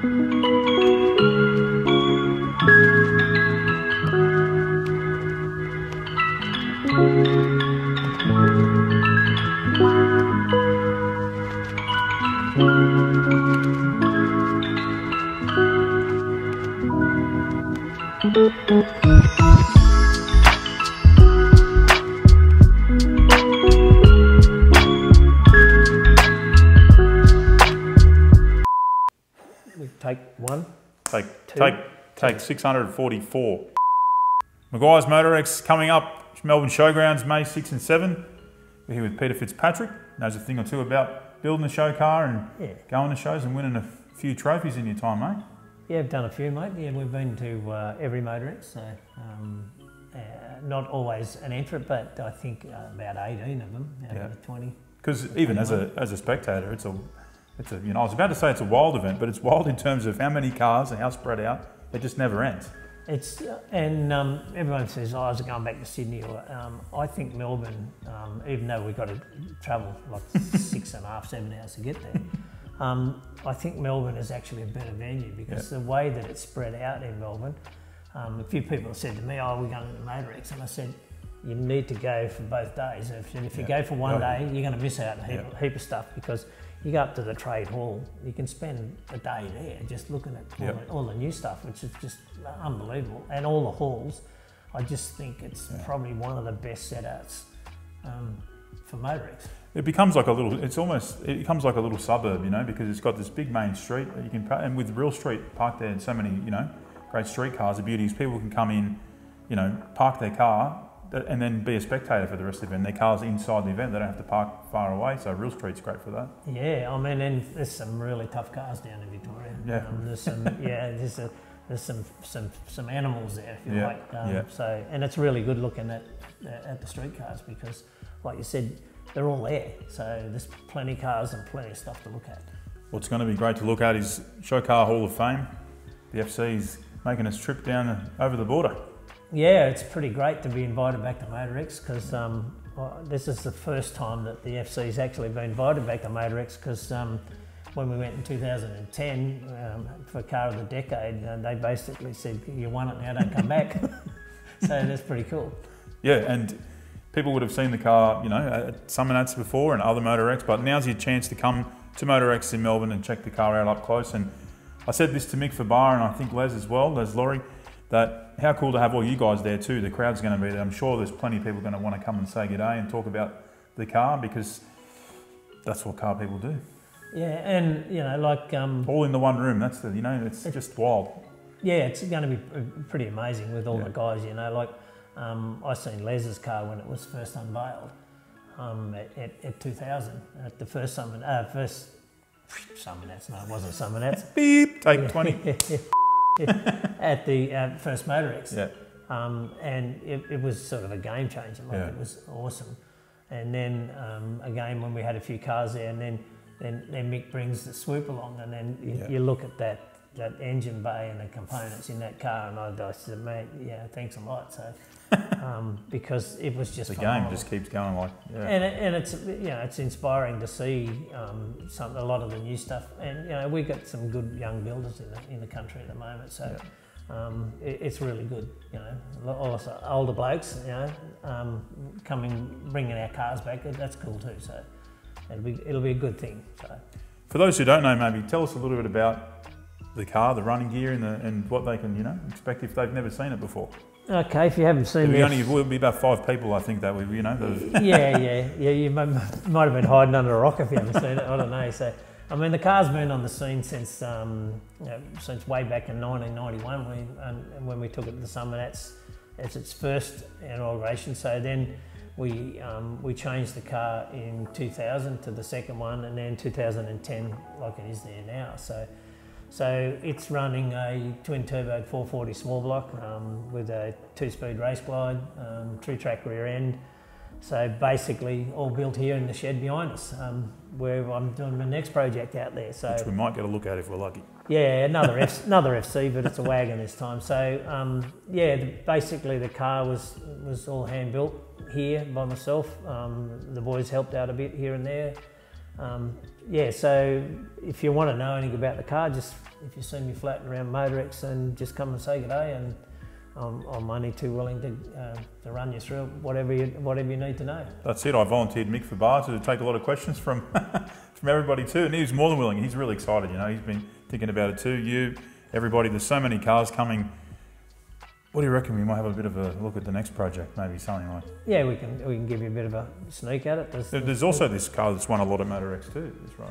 We Take take 644. Maguire's Motorex coming up. Melbourne Showgrounds, May 6 and 7. We're here with Peter Fitzpatrick. Knows a thing or two about building a show car and Yeah. going to shows and winning a few trophies in your time, mate. Yeah, I've done a few, mate. Yeah, we've been to uh, every Motorex, so um, uh, not always an entrant, but I think uh, about 18 of them out Yeah. of the 20. Because even as a as a spectator, it's a it's a you know I was about to say it's a wild event, but it's wild in terms of how many cars and how spread out. It just never ends. It's uh, and um, everyone says, "Oh, is it going back to Sydney?" Or um, I think Melbourne, um, even though we've got to travel like six and a half, seven hours to get there, um, I think Melbourne is actually a better venue because the way that it's spread out in Melbourne. Um, a few people said to me, "Oh, we're going to the Motorex," and I said, "You need to go for both days. If, if you go for one Oh, day, you're going to miss out on a heap, heap of stuff because." You go up to the trade hall, you can spend a day there just looking at all, Yeah. the, all the new stuff, which is just unbelievable. And all the halls, I just think it's Yeah. probably one of the best setouts um, for Motorex. It becomes like a little. It's almost. It becomes like a little suburb, you know, because it's got this big main street that you can. And with Real Street parked there, and so many, you know, great street cars. The beauty is people can come in, you know, park their car, and then be a spectator for the rest of the event. Their car's inside the event. They don't have to park far away. So Real Street's great for that. Yeah, I mean, and there's some really tough cars down in Victoria. Yeah. Um, there's some, yeah, there's a, there's some, some, some animals there, if you Yeah, like. Um, yeah. So, and it's really good looking at, at the street cars because, like you said, they're all there. So there's plenty of cars and plenty of stuff to look at. What's going to be great to look at is Show Car Hall of Fame. The FC's making its trip down over the border. Yeah, it's pretty great to be invited back to Motorex because um, well, this is the first time that the FC's actually been invited back to Motorex because um, when we went in 2010 um, for Car of the Decade, uh, they basically said, you won it now, don't come back. so that's pretty cool. Yeah, and people would have seen the car, you know, at Summernats before and other Motorex, but now's your chance to come to Motorex in Melbourne and check the car out up close. And I said this to Mick Fabar and I think Les as well, Les Laurie, that how cool to have all you guys there too. The crowd's going to be there. I'm sure there's plenty of people going to want to come and say good day and talk about the car because that's what car people do. Yeah, and you know, like um, All in the one room. That's the, you know, it's just wild. Yeah, it's going to be uh, pretty amazing with all Yeah. the guys, you know. Like, um, I seen Les's car when it was first unveiled um, at, at, at 2000, at the first summon, uh, first Summernats, no, it wasn't Summernats. Beep, take 20. at the uh, first Motorex. Yeah, Um, and it, it was sort of a game changer. Like, Yeah. it was awesome. And then um, again, when we had a few cars there, and then, then, then Mick brings the swoop along, and then you, Yeah. you look at that, that engine bay and the components in that car, and I, I said, mate, yeah, thanks a lot. So, um, because it was just the game just keeps going like, yeah. And, it, and it's you know it's inspiring to see um, some a lot of the new stuff, and you know we got some good young builders in the in the country at the moment, so um, it, it's really good. You know, all us older blokes, you know, um, coming bringing our cars back, that's cool too. So it'll be it'll be a good thing. So For those who don't know, maybe tell us a little bit about the car, the running gear, and, the, and what they can, you know, expect if they've never seen it before. Okay, if you haven't seen We the only will be about five people, I think, that we, you know, yeah, yeah, yeah. You might, might have been hiding under a rock if you haven't seen it. I don't know. So, I mean, the car's been on the scene since um, you know, since way back in 1991 when when we took it to the Summernats. It's its first inauguration. So then we um, we changed the car in 2000 to the second one, and then 2010 like it is there now. So. So it's running a twin turbo 440 small block um, with a two speed race glide, um, true track rear end. So basically, all built here in the shed behind us, um, where I'm doing my next project out there. So which we might get a look at if we're lucky. yeah, another F, another FC, but it's a wagon this time. So um, yeah, the, basically the car was was all hand built here by myself. Um, the boys helped out a bit here and there. Um, yeah, so if you want to know anything about the car, just if you see me floating around Motorex, then just come and say good day, and I'm, I'm only too willing to, uh, to run you through whatever you, whatever you need to know. That's it. I volunteered Mick Fabar to take a lot of questions from from everybody too, and he's more than willing. He's really excited. You know, he's been thinking about it too. You, everybody. There's so many cars coming. What do you reckon? We might have a bit of a look at the next project, maybe something like. Yeah, we can we can give you a bit of a sneak at it. There's, there's also this car that's won a lot of MotorEx too. That's right.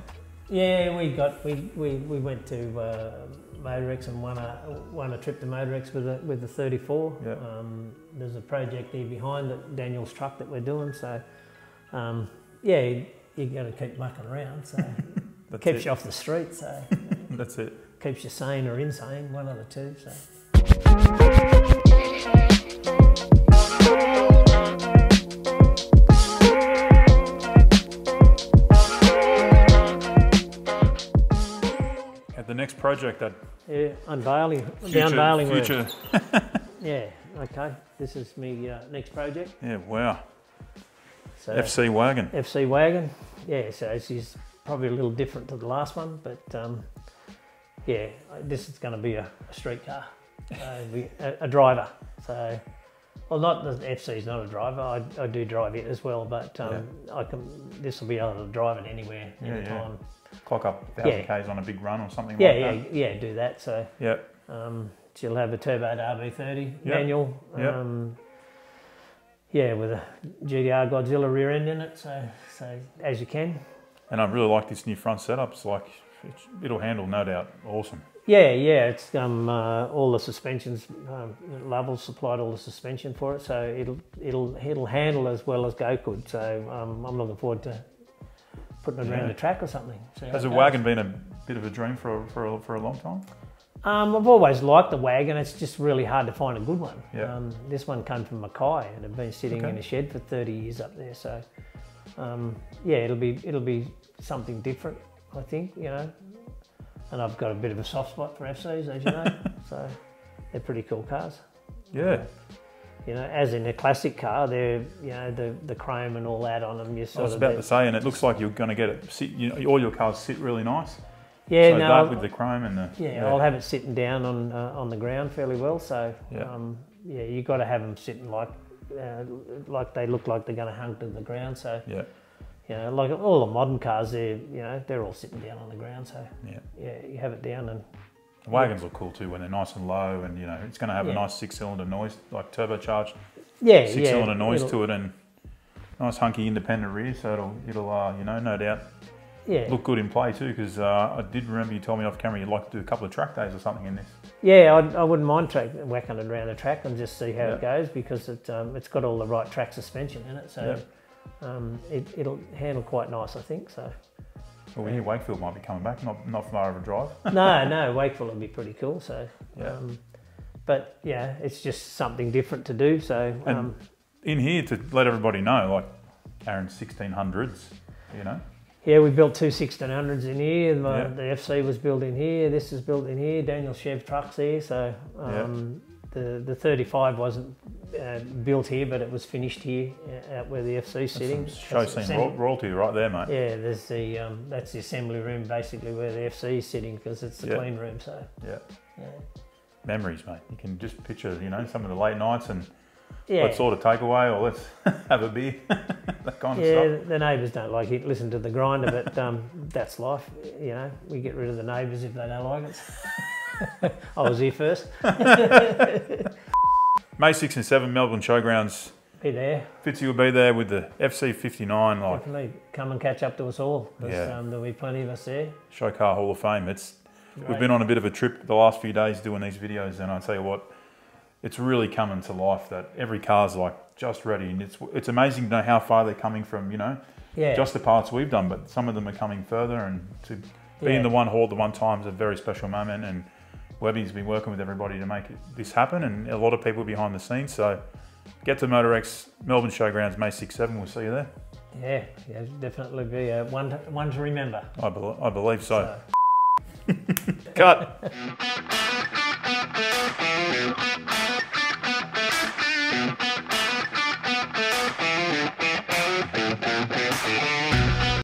Yeah, we got we, we, we went to uh, Motorex and won a won a trip to Motorex with a with the 34. Yeah. Um, there's a project there behind it, Daniel's truck that we're doing. So um, yeah, you, you got to keep mucking around. So keeps it. you off the street. So That's it. keeps you sane or insane, one of the two. So. At the next project, that Yeah, unveiling, the unveiling. future. Yeah, okay. This is me uh, next project. Yeah, wow. So FC wagon. FC wagon. Yeah, so this is probably a little different to the last one, but um, yeah, this is going to be a, a street car, uh, a, a driver. So, well, not the FC is not a driver. I, I do drive it as well, but um, I can. This will be able to drive it anywhere, Yeah, yeah. anytime. Clock up thousand Yeah. k's on a big run or something Yeah, like yeah, that. yeah, do that. So Yeah. um, she'll have a turbo RB30 Yep. manual. Yep. Um, yeah, with a GTR Godzilla rear end in it. So, so as you can. And I really like this new front setup. It's like it'll handle, no doubt, awesome. Yeah, yeah, it's um, uh, all the suspensions. Um, Lovell supplied all the suspension for it, so it'll it'll it'll handle as well as Go could. So um, I'm looking forward to putting it Yeah. around the track or something. Has a wagon been a bit of a dream for a, for a, for a long time? Um, I've always liked the wagon. It's just really hard to find a good one. Yeah. Um, this one came from Mackay and had been sitting Okay. in a shed for 30 years up there. So um, yeah, it'll be it'll be something different, I think. You know, and I've got a bit of a soft spot for FCs, as you know. so they're pretty cool cars. Yeah. You know, as in a classic car, they're you know the the chrome and all that on them. You I sort was of about to say, and it looks like you're going to get it. Sit, you know, all your cars sit really nice. yeah, so no, that with the chrome and the yeah, I'll have it sitting down on uh, on the ground fairly well. So Yeah. um, yeah, you got to have them sitting like uh, like they look like they're going to hang to the ground. So yeah, you know, like all the modern cars, they're you know they're all sitting down on the ground. So yeah. yeah, you have it down and The wagons look cool too when they're nice and low, and you know it's going to have Yeah. a nice six-cylinder noise, like turbocharged yeah, six-cylinder yeah, noise to it, and nice hunky independent rear. So it'll it'll uh, you know no doubt Yeah, look good in play too. Because uh, I did remember you told me off camera you'd like to do a couple of track days or something in this. yeah, I'd, I wouldn't mind track, whacking it around the track and just see how Yeah. it goes because it um, it's got all the right track suspension in it. So. Um, it, it'll handle quite nice, I think. So, Well, we hear Wakefield might be coming back, not not far of a drive. no, no, Wakefield would be pretty cool. So, Yeah. um, but yeah, it's just something different to do. So, And- um, In here to let everybody know, like Aaron's 1600s, you know. yeah, we built two 1600s in here. The, Yeah. the FC was built in here. This is built in here. Daniel Chev trucks here. So, um, the the 35 wasn't uh, built here, but it was finished here uh, out where the FC's sitting. Show scene ro- royalty right there, mate. Yeah, there's the um, that's the assembly room basically where the FC is sitting because it's the Yeah. clean room. So, Yeah. yeah. Memories, mate. You can just picture, you know, some of the late nights and Yeah. let's order takeaway or let's have a beer, that kind of Yeah, stuff. the neighbours don't like it. Listen to the grinder, but um, that's life. You know, we get rid of the neighbours if they don't like it. I was here first. May 6 and 7, Melbourne Showgrounds. Be there. Fitzy will be there with the FC59, like Definitely come and catch up to us all. Yeah. um, there'll be plenty of us there. Show Car Hall of Fame. It's We've been on a bit of a trip the last few days doing these videos, and I tell you what, it's really coming to life that every car's like just ready, and it's it's amazing to know how far they're coming from. You know, yeah. just the parts we've done, but some of them are coming further, and to be yeah. in the one hall at the one time is a very special moment. And Webby's been working with everybody to make this happen, and a lot of people behind the scenes. So get to MotorEx Melbourne Showgrounds May 6 7. We'll see you there. Yeah, yeah, definitely be uh, one to, one to remember. I, bel I believe so. So. Cut.